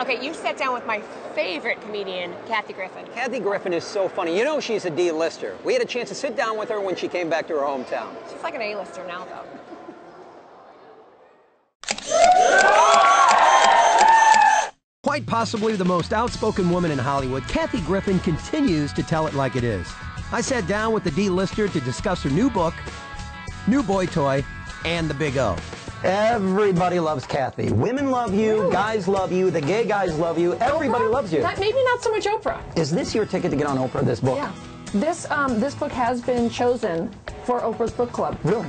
Okay, you sat down with my favorite comedian, Kathy Griffin. Kathy Griffin is so funny. You know she's a D-lister. We had a chance to sit down with her when she came back to her hometown. She's like an A-lister now, though. Quite possibly the most outspoken woman in Hollywood, Kathy Griffin continues to tell it like it is. I sat down with the D-lister to discuss her new book, New Boy Toy, and the Big O. Everybody loves Kathy. Women love you, Really? guys love you, the gay guys love you, everybody Oprah? loves you. Not, maybe not so much Oprah. Is this your ticket to get on Oprah, this book? Yeah. This um, this book has been chosen for Oprah's book club. Really?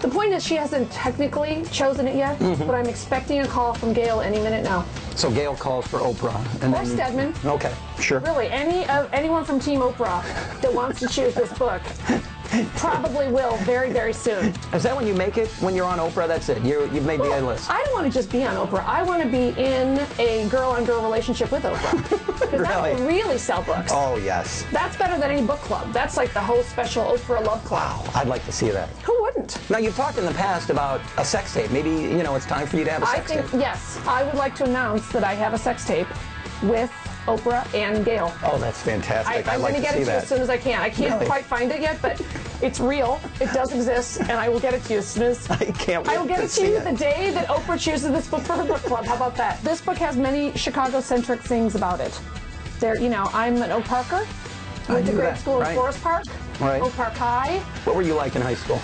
The point is, she hasn't technically chosen it yet, Mm-hmm. but I'm expecting a call from Gail any minute now. So Gail calls for Oprah. And Or Stedman. Okay, sure. Really, any of anyone from Team Oprah that wants to choose this book probably will very, very soon. Is that when you make it? When you're on Oprah, that's it. You, you've made the A list. I don't want to just be on Oprah. I want to be in a girl-on-girl relationship with Oprah. Because that will Really? really sell books. Oh, yes. That's better than any book club. That's like the whole special Oprah Love Club. I'd like to see that. Who wouldn't? Now, you've talked in the past about a sex tape. Maybe, you know, it's time for you to have a I sex think, tape. yes, I would like to announce that I have a sex tape with Oprah and Gail. Oh, that's fantastic. I'm I'd like going to to get see it to that. as soon as I can. I can't Really? quite find it yet, but it's real. It does exist, and I will get it to you as soon as. I can't wait I will get to it to you it. the day that Oprah chooses this book for her book club. How about that? This book has many Chicago-centric things about it. There, you know, I'm an Oak Parker. Went to grade that, school right. in Forest Park. Right. Oak Park High. What were you like in high school?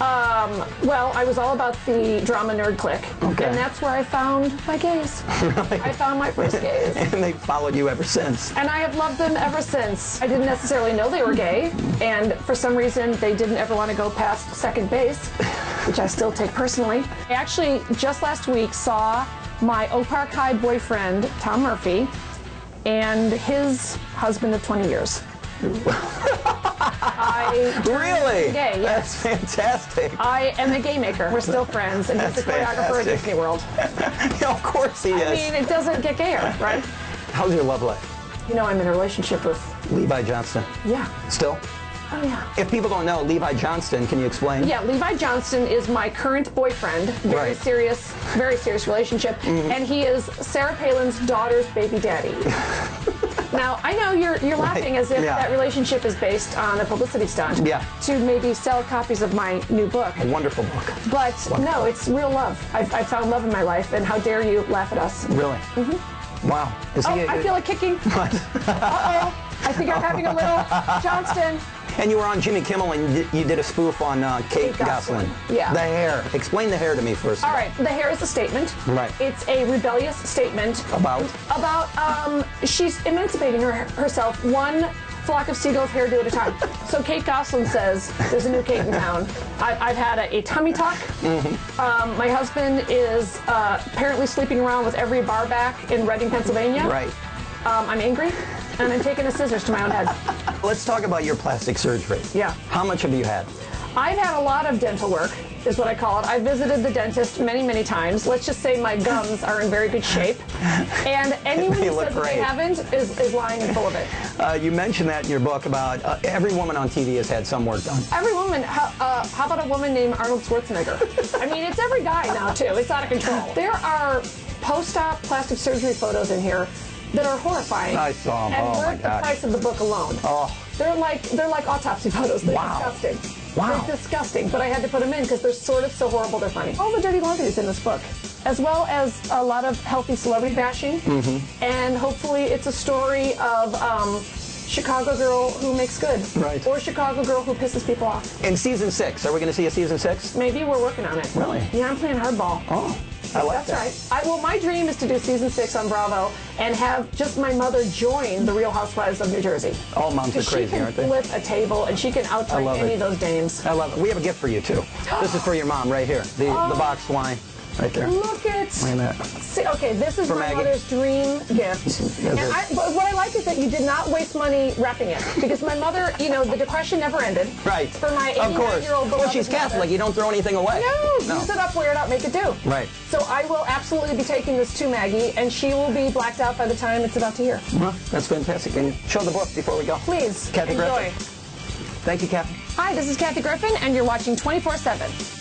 Um, well, I was all about the drama nerd clique. Okay. And that's where I found my gays. I found my first gays. And they followed you ever since. And I have loved them ever since. I didn't necessarily know they were gay, and for some reason they didn't ever want to go past second base, which I still take personally. I actually just last week saw my Oak Park High boyfriend, Tom Murphy, and his husband of 20 years. I Really? Gay, yes. That's fantastic. I am a gay maker. We're still friends, and he's That's the choreographer at fantastic. Disney World. yeah, of course he is. I mean, it doesn't get gayer, right? How's your love life? You know, I'm in a relationship with, Levi Johnston. yeah. Still? Oh, yeah. If people don't know, Levi Johnston, can you explain? Yeah, Levi Johnston is my current boyfriend. Very Right. Serious, very serious relationship. Mm-hmm. And he is Sarah Palin's daughter's baby daddy. Now, I know you're you're laughing as if yeah. that relationship is based on a publicity stunt. Yeah. To maybe sell copies of my new book. A wonderful book. But no, it's real love. I've, I found love in my life, and how dare you laugh at us? Really? Mm-hmm. Wow. Is Oh, he a- I feel like kicking. What? Uh-oh. I think I'm having a little Johnston. And you were on Jimmy Kimmel and you did, a spoof on uh, Kate, Kate Gosselin. Gosselin. Yeah. The hair. Explain the hair to me first. All right, the hair is a statement. Right. It's a rebellious statement. About? About um, she's emancipating her, herself one flock of seagulls hairdo at a time. so Kate Gosselin says, "There's a new Kate in town. I, I've had a, a tummy tuck. Mm-hmm. Um, my husband is uh, apparently sleeping around with every bar back in Reading, Pennsylvania. Right. Um, I'm angry, and I'm taking the scissors to my own head. Let's talk about your plastic surgery. Yeah. How much have you had? I've had a lot of dental work, is what I call it. I've visited the dentist many, many times. Let's just say my gums are in very good shape. And anyone who says they haven't is, is lying and full of it. Uh, you mentioned that in your book about uh, every woman on TV has had some work done. Every woman, how, uh, how about a woman named Arnold Schwarzenegger? I mean, it's every guy now, too. It's out of control. There are post-op plastic surgery photos in here that are horrifying. I saw 'em. And Oh, worth the gosh. price of the book alone. Oh. They're like they're like autopsy photos. They're Wow. disgusting. Wow. They're disgusting. But I had to put them in because they're sort of so horrible they're funny. All the dirty laundry is in this book, as well as a lot of healthy celebrity bashing. Mm-hmm. And hopefully, it's a story of um, Chicago girl who makes good, Right. Or Chicago girl who pisses people off. In season six, are we going to see a season six? Maybe we're working on it. Really? Yeah, I'm playing hardball. Oh, I like That's that. right. I, well, my dream is to do season six on Bravo and have just my mother join the Real Housewives of New Jersey. All moms are crazy, she can aren't they? flip a table and she can outdrink any it. of those dames. I love it. We have a gift for you too. This is for your mom right here. The Oh. the boxed wine, right there. Look at. Look at that. See, okay, this is For my Maggie. mother's dream gift. and. I, but what I like is that you did not waste money wrapping it because my mother, you know, the depression never ended. Right. For my Of course. 89-year-old Well, she's Catholic. mother. You don't throw anything away. No, use it up, wear it out, make it do. Right. So I will absolutely be taking this to Maggie, and she will be blacked out by the time it's about to hear. Well, that's fantastic. And show the book before we go. Please Kathy enjoy. Griffin. Thank you, Kathy. Hi, this is Kathy Griffin, and you're watching 24 7.